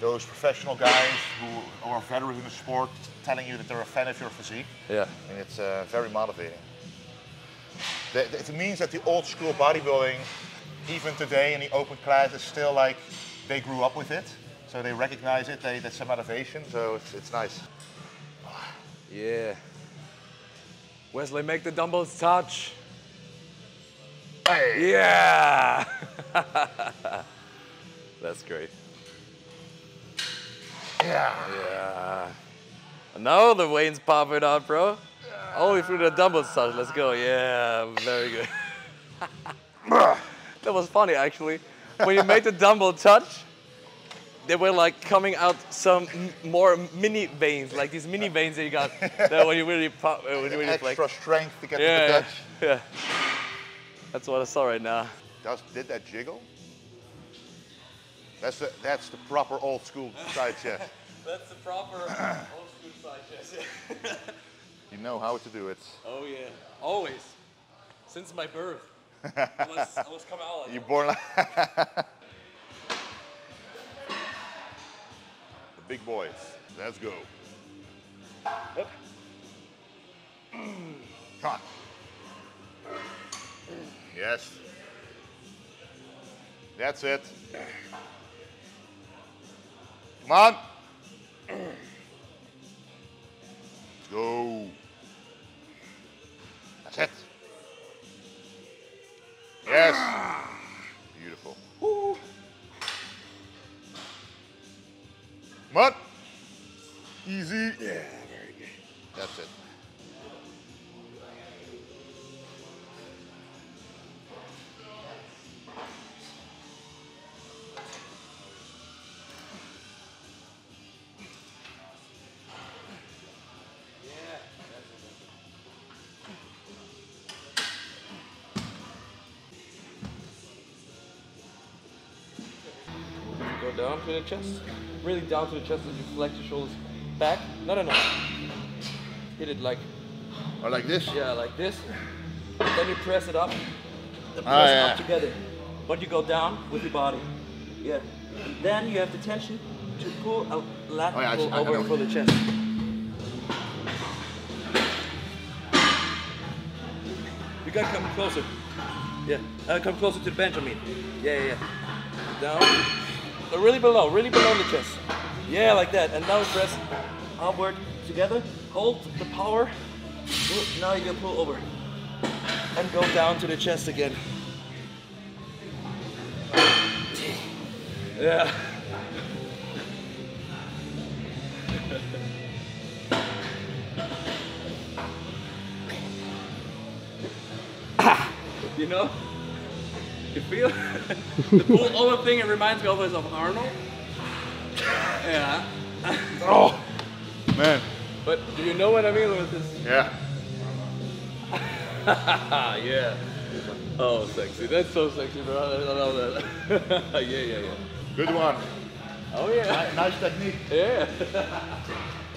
[SPEAKER 2] those professional guys who are veterans in the sport telling you that they're a fan of your physique.
[SPEAKER 1] Yeah.
[SPEAKER 2] and it's uh, very motivating. It means that the old school bodybuilding, even today in the open class, is still like they grew up with it, so they recognize it. They, that's some motivation, so it's, it's nice.
[SPEAKER 1] Yeah. Wesley, make the dumbbells touch.
[SPEAKER 2] Hey,
[SPEAKER 1] Yeah. That's great.
[SPEAKER 2] yeah.
[SPEAKER 1] Yeah. Now the veins popping out, bro. Only through the dumbbells touch. Let's go. Yeah, very good. that was funny actually. When you made the dumbbell touch, they were like coming out some m- more mini veins, like these mini veins that you got. that when you really pop, uh, when you really
[SPEAKER 2] Extra
[SPEAKER 1] like.
[SPEAKER 2] strength to get
[SPEAKER 1] Yeah,
[SPEAKER 2] to the touch.
[SPEAKER 1] yeah. That's what I saw right now.
[SPEAKER 2] Does, did that jiggle? That's the, that's the proper old school side chest.
[SPEAKER 1] That's the proper school side chest.
[SPEAKER 2] You know how to do it.
[SPEAKER 1] Oh yeah, always. Since my birth. I was, I was coming out like
[SPEAKER 2] You're born like the big boys. Let's go. Come on. Yes. That's it. Come on. Go. That's it. Yes. Beautiful. Come on. Easy. Yeah, very good. That's it.
[SPEAKER 1] Go down to the chest. Really down to the chest as you flex your shoulders back. No, no, no. Hit it like
[SPEAKER 2] Or like this?
[SPEAKER 1] Yeah, like this. Then you press it up.
[SPEAKER 5] The press
[SPEAKER 2] Ah, yeah.
[SPEAKER 5] up together. But you go down with your body. Yeah. And then you have the tension to pull a lat
[SPEAKER 2] Oh, yeah,
[SPEAKER 5] pull
[SPEAKER 2] I- I
[SPEAKER 5] over for the chest.
[SPEAKER 1] You gotta come closer. Yeah, uh, come closer to the bench, I mean. Yeah, yeah, yeah. Down. Really below, really below the chest. Yeah, like that. And now press
[SPEAKER 5] Upward together.
[SPEAKER 1] hold the power. Now you can pull over. And go down to the chest again. Yeah. you know? You feel? the over thing, it reminds me always of Arnold. Yeah.
[SPEAKER 2] Oh, man.
[SPEAKER 1] But do you know what I mean with this?
[SPEAKER 2] Yeah.
[SPEAKER 1] Ah, yeah. Oh, sexy. That's so sexy, bro. I love that. yeah, yeah, yeah.
[SPEAKER 2] Good one.
[SPEAKER 1] Oh, yeah.
[SPEAKER 2] Ni- Nice technique.
[SPEAKER 1] Yeah.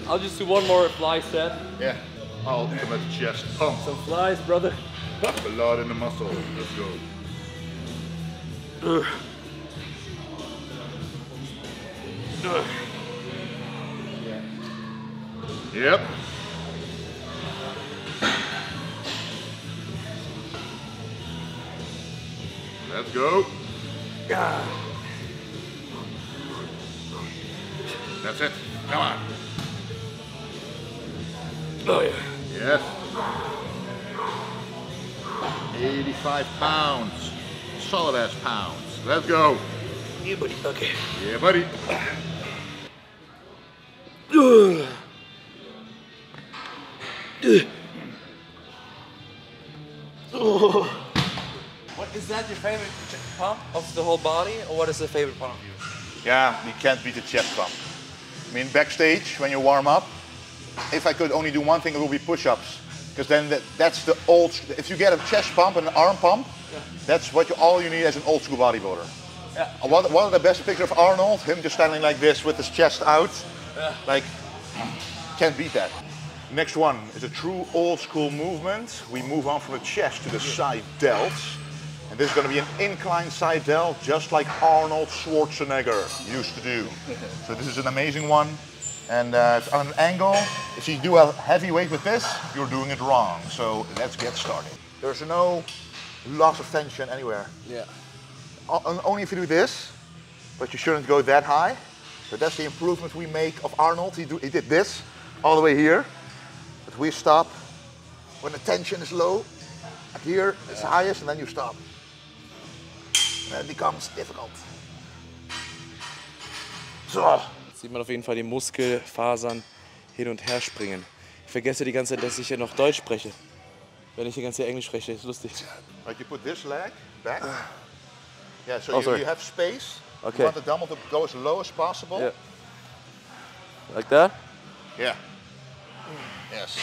[SPEAKER 1] I'll just do one more fly set.
[SPEAKER 2] Yeah. Ultimate chest pump.
[SPEAKER 1] Some flies, brother.
[SPEAKER 2] Blood in the muscle. Let's go. Yep. Let's go. That's it. Come on.
[SPEAKER 1] Oh, yeah.
[SPEAKER 2] Yes. 85 pounds. Solid ass pounds. Let's go.
[SPEAKER 1] Yeah, buddy. Okay.
[SPEAKER 2] Yeah, buddy.
[SPEAKER 1] oh What is that your favorite ch- pump of the whole body, or what is the favorite pump of yours?
[SPEAKER 2] Yeah, you can't beat the chest pump. I mean, backstage, when you warm up, if I could only do one thing, it would be push-ups. Because then that, that's the old, if you get a chest pump and an arm pump, that's what you, all you need as an old school bodybuilder.
[SPEAKER 1] Yeah.
[SPEAKER 2] One, one of the best pictures of Arnold, him just standing like this with his chest out. Like, can't beat that. Next one is a true old school movement. We move on from the chest to the side delts. And this is going to be an incline side delt, just like Arnold Schwarzenegger used to do. So this is an amazing one. And uh, it's on an angle. If you do a heavy weight with this, you're doing it wrong. So let's get started. There's no loss of tension anywhere.
[SPEAKER 1] Yeah.
[SPEAKER 2] O- Only if you do this, but you shouldn't go that high. So that's the improvement we make of Arnold. He, do, he did this all the way here, but we stop when the tension is low. Up here, it's highest, and then you stop. And it becomes difficult. So,
[SPEAKER 6] Sieht man auf jeden Fall die Muskelfasern hin und her springen. Ich vergesse die ganze Zeit, dass ich ja noch Deutsch spreche. Wenn ich ganze Zeit Englisch spreche, ist lustig.
[SPEAKER 2] like you put this leg back. Yeah, so
[SPEAKER 6] Oh,
[SPEAKER 2] you, you have space.
[SPEAKER 6] Okay.
[SPEAKER 2] You want the dumbbell to go as low as possible.
[SPEAKER 6] Yeah. Like that?
[SPEAKER 2] Yeah. Yes.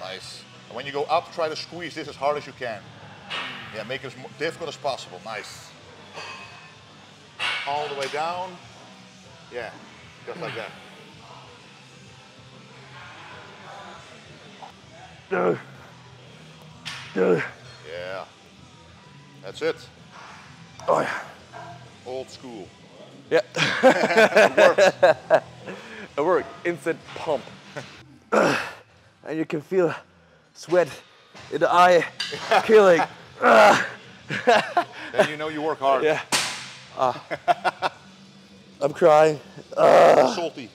[SPEAKER 2] Nice. And when you go up, try to squeeze this as hard as you can. Yeah, make it as difficult as possible. Nice. All the way down. Yeah, just like that. Yeah. That's it.
[SPEAKER 1] Oh, yeah.
[SPEAKER 2] Old school.
[SPEAKER 1] Yeah.
[SPEAKER 2] It works.
[SPEAKER 1] It worked. Instant pump. and you can feel sweat in the eye killing.
[SPEAKER 2] then you know you work hard.
[SPEAKER 1] Yeah. Ah. I'm crying. Ah.
[SPEAKER 2] Salty.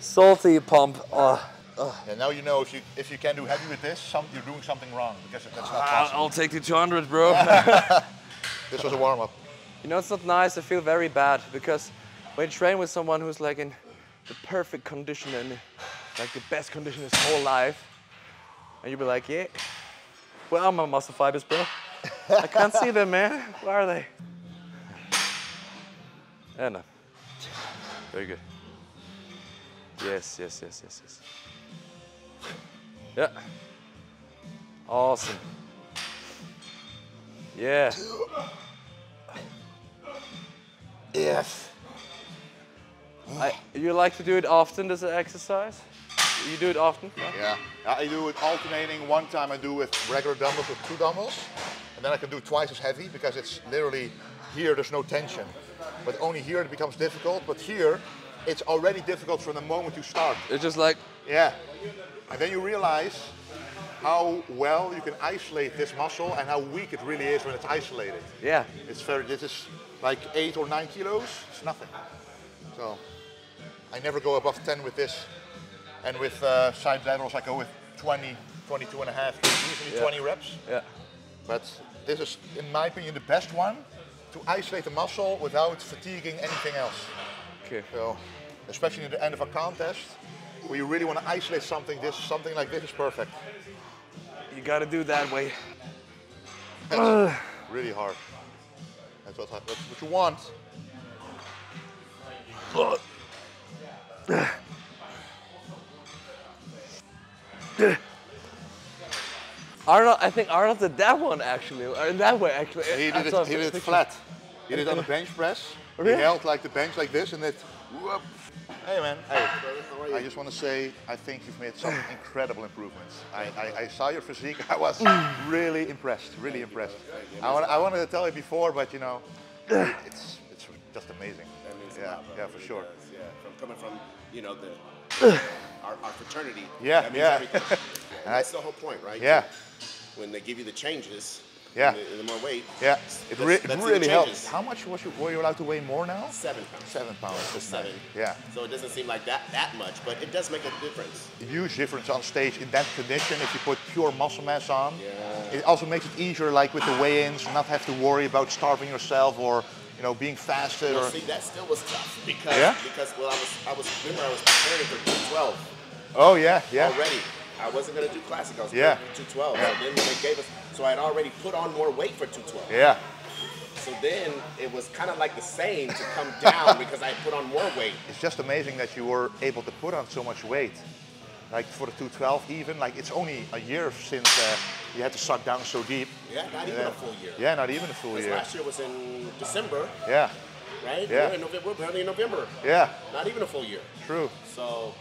[SPEAKER 1] Salty pump. Ah. Oh.
[SPEAKER 2] And now you know if you if you can do heavy with this, some, you're doing something wrong because that's not
[SPEAKER 1] I'll,
[SPEAKER 2] possible.
[SPEAKER 1] I'll take the 200, bro.
[SPEAKER 2] This was a warm up.
[SPEAKER 6] You know, it's not nice. I feel very bad because when you train with someone who's like in the perfect condition and like the best condition his whole life, and you'll be like, yeah, where are my muscle fibers, bro? I can't see them, man. Where are they? No. Very good. Yes, yes, yes, yes, yes. Yeah. Awesome. Yeah.
[SPEAKER 2] Yes.
[SPEAKER 6] I, you like to do it often, this exercise?
[SPEAKER 1] You do it often?
[SPEAKER 2] Yeah. I do it alternating. One time I do with regular dumbbells with two dumbbells, and then I can do twice as heavy because it's literally here. There's no tension, but only here it becomes difficult. But here, it's already difficult from the moment you start.
[SPEAKER 1] It's just like,
[SPEAKER 2] Yeah. And then you realize how well you can isolate this muscle and how weak it really is when it's isolated.
[SPEAKER 1] yeah.
[SPEAKER 2] It's very, this is like eight or nine kilos, it's nothing. So I never go above 10 with this. And with uh, side laterals, I go with 20, 22 and a half, usually
[SPEAKER 1] Yeah.
[SPEAKER 2] 20 reps.
[SPEAKER 1] Yeah.
[SPEAKER 2] But this is, in my opinion, the best one to isolate the muscle without fatiguing anything else.
[SPEAKER 1] Okay.
[SPEAKER 2] So, especially at the end of a contest, where you really want to isolate something, this something like this is perfect.
[SPEAKER 1] You gotta do that way.
[SPEAKER 2] Really hard. That's what, that's what you want.
[SPEAKER 1] Arnold, I think Arnold did that one actually, or in that way actually.
[SPEAKER 2] He did
[SPEAKER 1] saw
[SPEAKER 2] it, he did it flat. He did it on a bench press. He held like the bench like this and it, whoop. Hey man, hey. I just want to say, I think you've made some incredible improvements. I, I, I saw your physique, I was really impressed, really impressed. I, want, I wanted to tell you before, but you know, it's, it's just amazing.
[SPEAKER 7] That
[SPEAKER 2] Yeah, yeah, for sure.
[SPEAKER 7] Yeah, from coming from, you know, the our, our fraternity.
[SPEAKER 2] Yeah,
[SPEAKER 7] that means
[SPEAKER 2] yeah.
[SPEAKER 7] everything. And
[SPEAKER 2] And I-
[SPEAKER 7] that's the whole point, right?
[SPEAKER 2] Yeah,
[SPEAKER 7] When they give you the changes,
[SPEAKER 2] Yeah.
[SPEAKER 7] and the, and the more weight,
[SPEAKER 2] yeah, it,
[SPEAKER 7] let's-
[SPEAKER 2] re- it
[SPEAKER 7] let's see the
[SPEAKER 2] really helps. How much was you, were you allowed to weigh more now?
[SPEAKER 7] seven pounds.
[SPEAKER 2] Seven pounds.
[SPEAKER 7] Just seven.
[SPEAKER 2] Yeah.
[SPEAKER 7] So it doesn't seem like that that much, but it does make a difference.
[SPEAKER 2] huge difference on stage in that condition if you put pure muscle mass on.
[SPEAKER 7] Yeah.
[SPEAKER 2] It also makes it easier, like with the weigh-ins, not have to worry about starving yourself or you know being fasted
[SPEAKER 7] Well,
[SPEAKER 2] or.
[SPEAKER 7] see, that still was tough because
[SPEAKER 2] Yeah?
[SPEAKER 7] because well, I was I was remember I was preparing for 12.
[SPEAKER 2] Oh yeah, yeah.
[SPEAKER 7] already. I wasn't gonna do classic. I was
[SPEAKER 2] Yeah.
[SPEAKER 7] preparing for 212. So then when they gave us, so I had already put on more weight for 212.
[SPEAKER 2] Yeah,
[SPEAKER 7] So then it was kind of like the same to come down because I put on more weight.
[SPEAKER 2] it's just amazing that you were able to put on so much weight. Like for the 212 even, like it's only a year since uh, you had to suck down so deep.
[SPEAKER 7] Yeah, not even
[SPEAKER 2] Yeah.
[SPEAKER 7] a full year.
[SPEAKER 2] Yeah, not even a full year.
[SPEAKER 7] last year was in December,
[SPEAKER 2] Yeah,
[SPEAKER 7] right?
[SPEAKER 2] Yeah.
[SPEAKER 7] We're in November, we're barely in November.
[SPEAKER 2] yeah,
[SPEAKER 7] Not even a full year.
[SPEAKER 2] true.
[SPEAKER 7] So,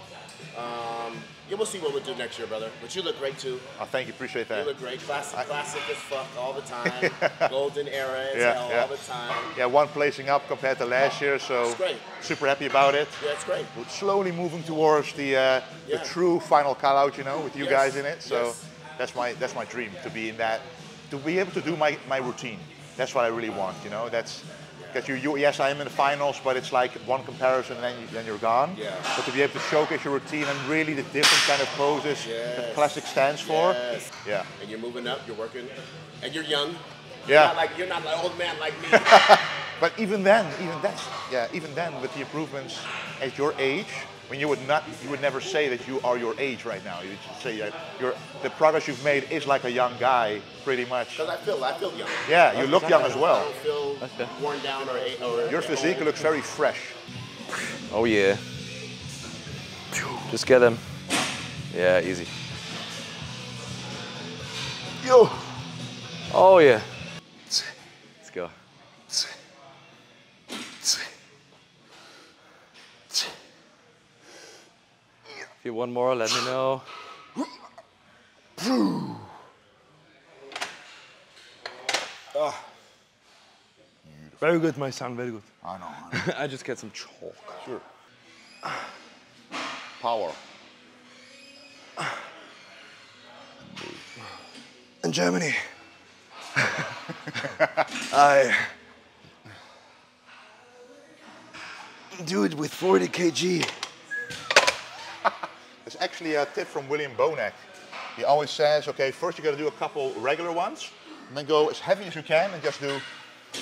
[SPEAKER 7] um, yeah, we'll see what we'll do next year, brother. But you look great too.
[SPEAKER 2] I thank you, appreciate that.
[SPEAKER 7] You look great. Classic, classic as fuck all the time. Golden era as
[SPEAKER 2] Yeah,
[SPEAKER 7] hell
[SPEAKER 2] yeah.
[SPEAKER 7] all the time.
[SPEAKER 2] Yeah, one placing up compared to last year, so super happy about it.
[SPEAKER 7] Yeah, it's great.
[SPEAKER 2] We're slowly moving towards the uh, the true final call out, you know, with you
[SPEAKER 7] Yes,
[SPEAKER 2] guys in it. So
[SPEAKER 7] yes.
[SPEAKER 2] that's my that's my dream to be in that, to be able to do my, my routine. That's what I really want, you know. That's because you, you yes I am in the finals, but it's like one comparison and then you, then you're gone.
[SPEAKER 7] Yeah.
[SPEAKER 2] But to be able to showcase your routine and really the different kind of poses that classic stands for.
[SPEAKER 7] Yes.
[SPEAKER 2] Yeah.
[SPEAKER 7] And you're moving up. You're working, and you're young. You're
[SPEAKER 2] Yeah.
[SPEAKER 7] Not like you're not an old man like me.
[SPEAKER 2] But even then, even that's yeah, even then with the improvements at your age, when you would not, you would never say that you are your age right now. You would say that you're, the progress you've made is like a young guy, pretty much.
[SPEAKER 7] Because I feel, I feel young.
[SPEAKER 2] Yeah, you look young as
[SPEAKER 7] I
[SPEAKER 2] well.
[SPEAKER 7] don't feel worn down or, or
[SPEAKER 2] Your physique looks very fresh.
[SPEAKER 1] Oh yeah. Just get him. Yeah, easy. Yo. Oh yeah. Let's go. If you want more, let me know. Ah. Very good, my son. Very good.
[SPEAKER 2] I know.
[SPEAKER 1] I just get some chalk.
[SPEAKER 2] Sure. Power.
[SPEAKER 1] in Germany. I do it with 40 kg.
[SPEAKER 2] Actually a tip from William Bonac. He always says, okay, first you got to do a couple regular ones, and then go as heavy as you can and just do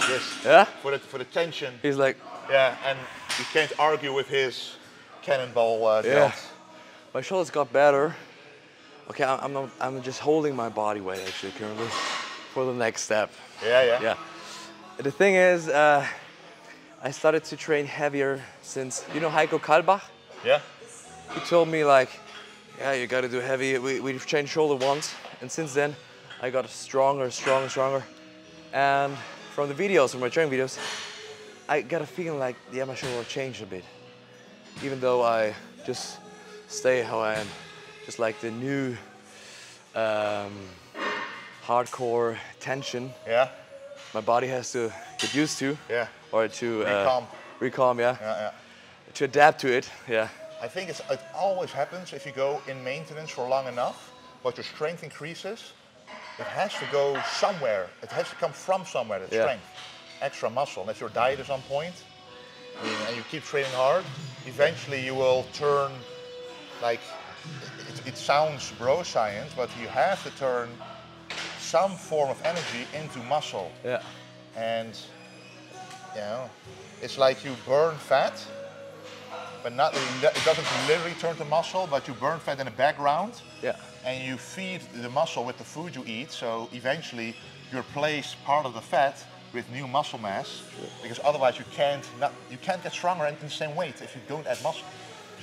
[SPEAKER 2] this
[SPEAKER 1] Yeah?
[SPEAKER 2] for the for the tension.
[SPEAKER 1] He's like,
[SPEAKER 2] Yeah, and you can't argue with his cannonball uh,
[SPEAKER 1] yeah. My shoulders got better. Okay, I'm not, I'm just holding my body weight actually currently for the next step.
[SPEAKER 2] Yeah, yeah.
[SPEAKER 1] Yeah. The thing is, uh, I started to train heavier since, you know Heiko Kallbach?
[SPEAKER 2] Yeah.
[SPEAKER 1] he told me like, yeah, you gotta do heavy. We, we've changed shoulder once, and since then, I got stronger, stronger, stronger. And from the videos, from my training videos, I got a feeling like, yeah, my shoulder changed a bit. Even though I just stay how I am. just like the new um, hardcore tension
[SPEAKER 2] Yeah,
[SPEAKER 1] my body has to get used to
[SPEAKER 2] yeah,
[SPEAKER 1] or to uh,
[SPEAKER 2] Recalm.
[SPEAKER 1] recalm, yeah,
[SPEAKER 2] yeah, yeah.
[SPEAKER 1] to adapt to it, yeah.
[SPEAKER 2] I think it's, it always happens if you go in maintenance for long enough, but your strength increases. It has to go somewhere. It has to come from somewhere, that
[SPEAKER 1] Yeah.
[SPEAKER 2] strength. Extra muscle. And if your diet is on point and you keep training hard, eventually you will turn like, it, it sounds bro science, but you have to turn some form of energy into muscle.
[SPEAKER 1] Yeah.
[SPEAKER 2] And you know, it's like you burn fat, but not it doesn't literally turn to muscle, but you burn fat in the background,
[SPEAKER 1] Yeah.
[SPEAKER 2] and you feed the muscle with the food you eat. So eventually, you replace part of the fat with new muscle mass, because otherwise you can't not, you can't get stronger in the same weight if you don't add muscle.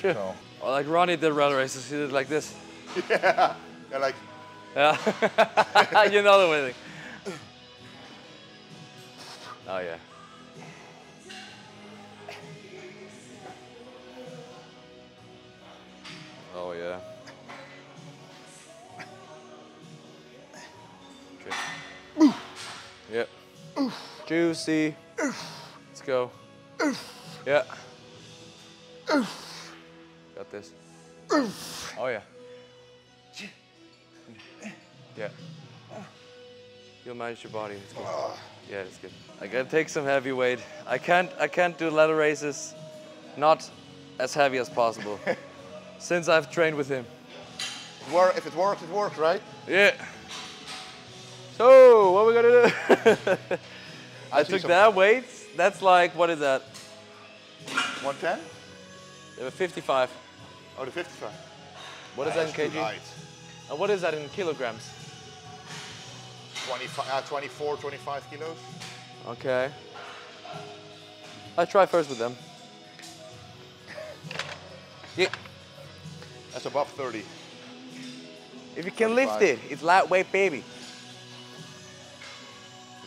[SPEAKER 1] Sure.
[SPEAKER 2] So
[SPEAKER 1] Or like Ronnie did rally races, he did like this.
[SPEAKER 2] yeah, they're like
[SPEAKER 1] Yeah. you know the way. Oh yeah. Yeah. Okay. Yep. Juicy. Let's go. Yeah. Oof. Got this. Oof. Oh yeah. Yeah. You'll manage your body. It's good. Yeah, it's good. I gotta take some heavy weight. I can't. I can't do lateral raises, not as heavy as possible, since I've trained with him.
[SPEAKER 2] if it works, it works, right?
[SPEAKER 1] Yeah. So what are we gonna do? I
[SPEAKER 2] see
[SPEAKER 1] took
[SPEAKER 2] some-
[SPEAKER 1] that weight. That's like what is that?
[SPEAKER 2] 110?
[SPEAKER 1] Uh, 55.
[SPEAKER 2] Oh, the 55.
[SPEAKER 1] What is that in kg?
[SPEAKER 2] light.
[SPEAKER 1] And what is that in kilograms?
[SPEAKER 2] 25, uh, 24, 25 kilos.
[SPEAKER 1] Okay. I try first with them. Yeah.
[SPEAKER 2] That's above 30.
[SPEAKER 1] If you can lift it, it's lightweight, baby.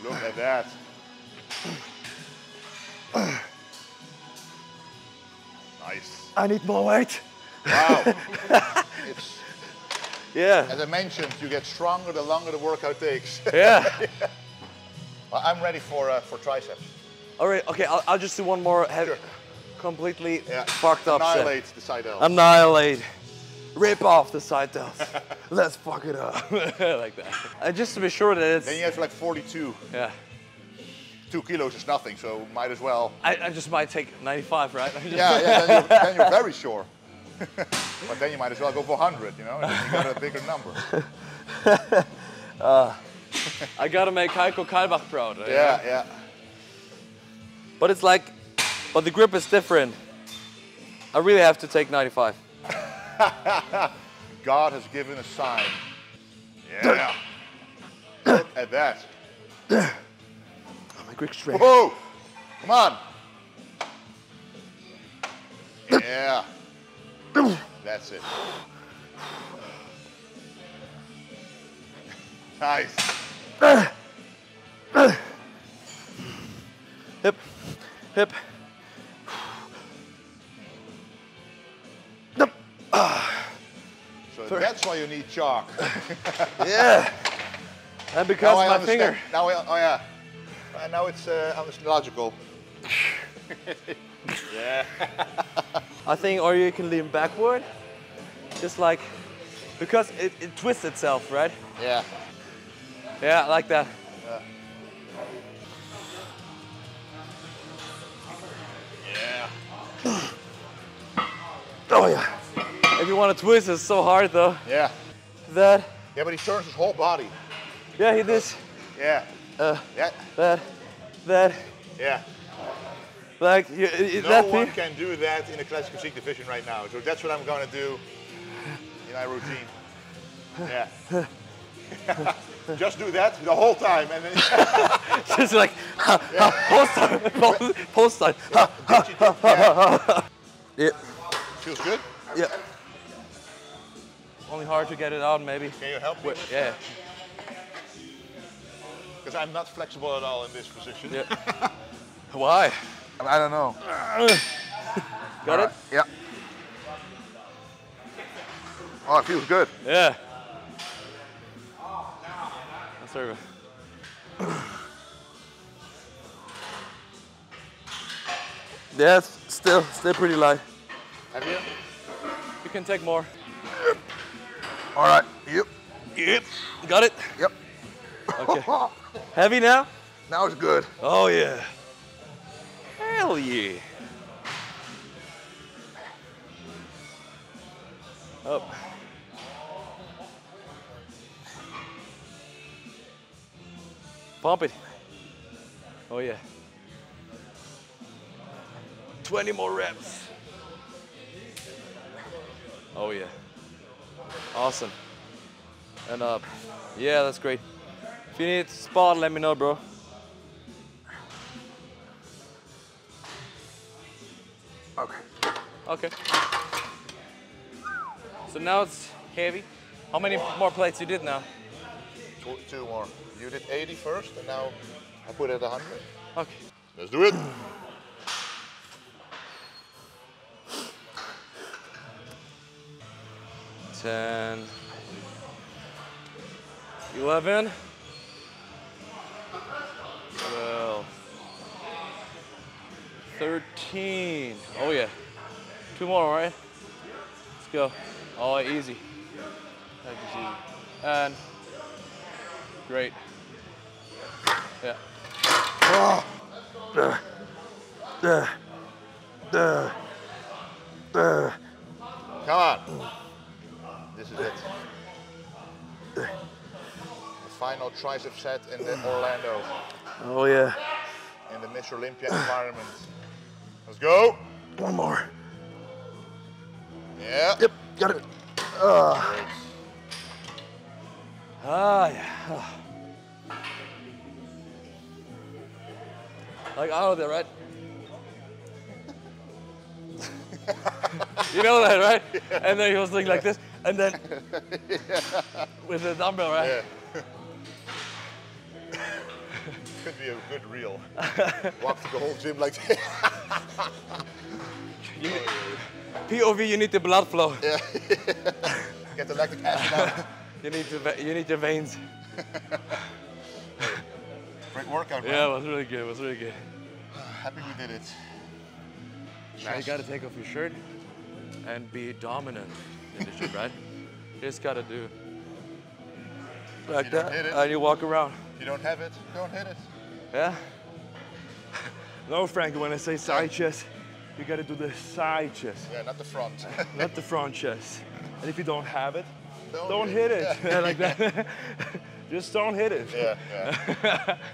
[SPEAKER 2] Look at that. nice.
[SPEAKER 1] I need more weight.
[SPEAKER 2] Wow.
[SPEAKER 1] Yeah.
[SPEAKER 2] as I mentioned, you get stronger the longer the workout takes.
[SPEAKER 1] Yeah.
[SPEAKER 2] well, I'm ready for uh, for triceps.
[SPEAKER 1] All right. Okay. I'll, I'll just do one more heavy,
[SPEAKER 2] Sure.
[SPEAKER 1] completely
[SPEAKER 2] Yeah.
[SPEAKER 1] fucked up set.
[SPEAKER 2] Annihilate the side L.
[SPEAKER 1] Annihilate. Rip off the side delts. Let's fuck it up. like that. And just to be sure that it's.
[SPEAKER 2] then you have like 42.
[SPEAKER 1] yeah.
[SPEAKER 2] Two kilos is nothing, so might as well.
[SPEAKER 1] I, I just might take 95, right?
[SPEAKER 2] Yeah, yeah. Then you're, then you're very sure. but then you might as well go for 100. You know, you got a bigger number.
[SPEAKER 1] Uh, I gotta make Heiko Kallbach proud. you know?
[SPEAKER 2] Yeah, yeah.
[SPEAKER 1] But it's like, but the grip is different. I really have to take 95.
[SPEAKER 2] God has given a sign. Yeah. Look at that.
[SPEAKER 1] My grip straight.
[SPEAKER 2] Whoa! Come on. Yeah. That's it. Nice.
[SPEAKER 1] Hip, hip.
[SPEAKER 2] So that's why you need chalk.
[SPEAKER 1] Yeah. And because
[SPEAKER 2] now I
[SPEAKER 1] my finger.
[SPEAKER 2] Now, I, oh yeah. Uh, now it's uh, it's logical. yeah.
[SPEAKER 1] I think, or you can lean backward, just like, because it, it twists itself, right?
[SPEAKER 2] Yeah.
[SPEAKER 1] Yeah, like that.
[SPEAKER 2] Yeah.
[SPEAKER 1] Oh yeah. You want to twist, it's so hard though.
[SPEAKER 2] Yeah.
[SPEAKER 1] That,
[SPEAKER 2] Yeah, but he turns his whole body.
[SPEAKER 1] yeah, he does.
[SPEAKER 2] Yeah.
[SPEAKER 1] uh,
[SPEAKER 2] Yeah.
[SPEAKER 1] that, that,
[SPEAKER 2] Yeah.
[SPEAKER 1] like you, you-
[SPEAKER 2] No
[SPEAKER 1] that
[SPEAKER 2] one
[SPEAKER 1] thing.
[SPEAKER 2] can do that in a classic physique division right now. So that's what I'm going to do in my routine. Yeah. Just do that the whole time and then
[SPEAKER 1] Just like, ha, ha, post time, post, post time. Ha,
[SPEAKER 2] yeah, feels good.
[SPEAKER 1] yeah. Only hard to get it out, maybe.
[SPEAKER 2] Can you help me?
[SPEAKER 1] Yeah,
[SPEAKER 2] Because I'm not flexible at all in this position.
[SPEAKER 1] yeah. Why?
[SPEAKER 2] I don't know.
[SPEAKER 1] Got it?
[SPEAKER 2] Yeah. Oh, it feels good.
[SPEAKER 1] Yeah. That's very good. Yeah, still, still pretty light.
[SPEAKER 2] Have you?
[SPEAKER 1] You can take more.
[SPEAKER 2] All right. Yep.
[SPEAKER 1] Yep. Got it?
[SPEAKER 2] Yep.
[SPEAKER 1] Okay. Heavy now?
[SPEAKER 2] Now it's good.
[SPEAKER 1] Oh yeah. Hell yeah. Up. Pump it. Oh yeah. 20 more reps. Oh yeah. Awesome. And up. Yeah, that's great. If you need a spot, let me know, bro.
[SPEAKER 2] Okay.
[SPEAKER 1] Okay. So now it's heavy. How many more plates you did now?
[SPEAKER 2] Two, two more. You did 80 first, and now I put it at 100.
[SPEAKER 1] Okay.
[SPEAKER 2] Let's do it.
[SPEAKER 1] Ten. Eleven. Twelve. Thirteen. Oh yeah. Two more, right? Let's go. Oh, easy. That is easy. And great. Yeah.
[SPEAKER 2] Come on. Final tricep set in the Orlando,
[SPEAKER 1] Oh yeah.
[SPEAKER 2] in the Mr. Olympia environment. Let's go.
[SPEAKER 1] One more.
[SPEAKER 2] Yeah.
[SPEAKER 1] Yep, got it.
[SPEAKER 2] Great.
[SPEAKER 1] Ah, yeah. Like out of there, right? you know that, right? And then he was doing like this, and then with the dumbbell, right?
[SPEAKER 2] Yeah. Be a good reel. Walk through the whole gym like that.
[SPEAKER 1] You, POV, you need the blood flow. Yeah.
[SPEAKER 2] Get the lactic acid out.
[SPEAKER 1] You need the you need your veins.
[SPEAKER 2] Great workout, man.
[SPEAKER 1] Yeah, it was really good. It was really good.
[SPEAKER 2] Happy we did it.
[SPEAKER 1] Now you gotta take off your shirt and be dominant in the shirt, right? You just gotta do like
[SPEAKER 2] You
[SPEAKER 1] that, and you walk around.
[SPEAKER 2] If you don't have it, don't hit it.
[SPEAKER 1] Yeah. no, Frankie. When I say side chest, you gotta do the side chest,
[SPEAKER 2] Yeah, not the front.
[SPEAKER 1] not the front chest. And if you don't have it,
[SPEAKER 2] Don't
[SPEAKER 1] don't hit it like that. Just don't hit it.
[SPEAKER 2] yeah, yeah.